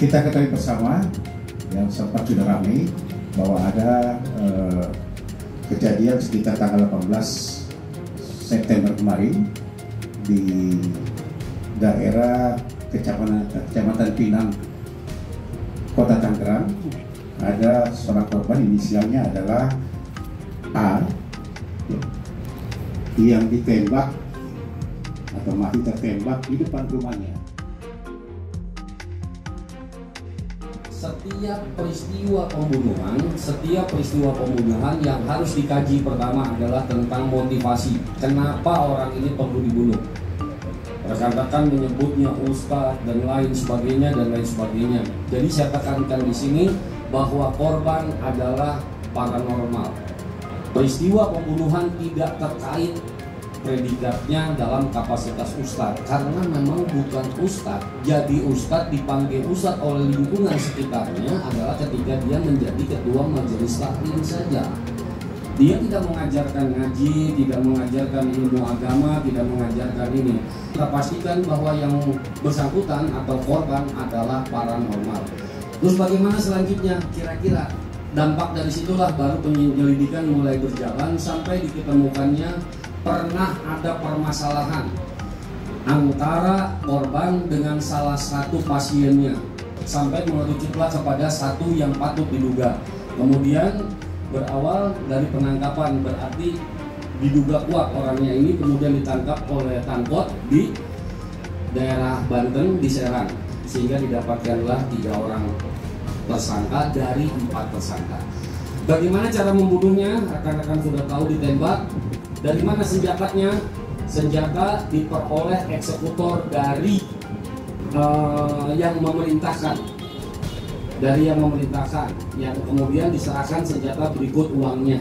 kita ketahui bersama yang sempat sudah ramai bahwa ada eh, kejadian sekitar tanggal 18 September kemarin di daerah Kecamatan, Kecamatan Pinang, Kota Tangerang. Ada seorang korban inisialnya adalah A yang ditembak atau mati tertembak di depan rumahnya. Setiap peristiwa pembunuhan, setiap peristiwa pembunuhan yang harus dikaji pertama adalah tentang motivasi. Kenapa orang ini perlu dibunuh? Rekan-rekan menyebutnya ustadz dan lain sebagainya dan lain sebagainya. Jadi saya tekankan di sini bahwa korban adalah paranormal. Peristiwa pembunuhan tidak terkait predikatnya dalam kapasitas ustadz karena memang bukan ustadz jadi ustadz dipanggil ustadz oleh lingkungan sekitarnya adalah ketika dia menjadi ketua majelis taklim saja dia tidak mengajarkan ngaji, tidak mengajarkan ilmu agama, tidak mengajarkan ini. Kita pastikan bahwa yang bersangkutan atau korban adalah paranormal. Terus bagaimana selanjutnya? Kira-kira dampak dari situlah baru penyelidikan mulai berjalan sampai diketemukannya pernah ada permasalahan antara korban dengan salah satu pasiennya sampai mengerucutlah kepada satu yang patut diduga. Kemudian berawal dari penangkapan berarti diduga kuat orangnya ini kemudian ditangkap oleh Tangkot di daerah Banten di Serang sehingga didapatkanlah tiga orang tersangka dari empat tersangka. Bagaimana cara membunuhnya? Rekan-rekan sudah tahu ditembak. Dari mana senjatanya? Senjata diperoleh eksekutor dari uh, yang memerintahkan dari yang memerintahkan yang kemudian diserahkan senjata berikut uangnya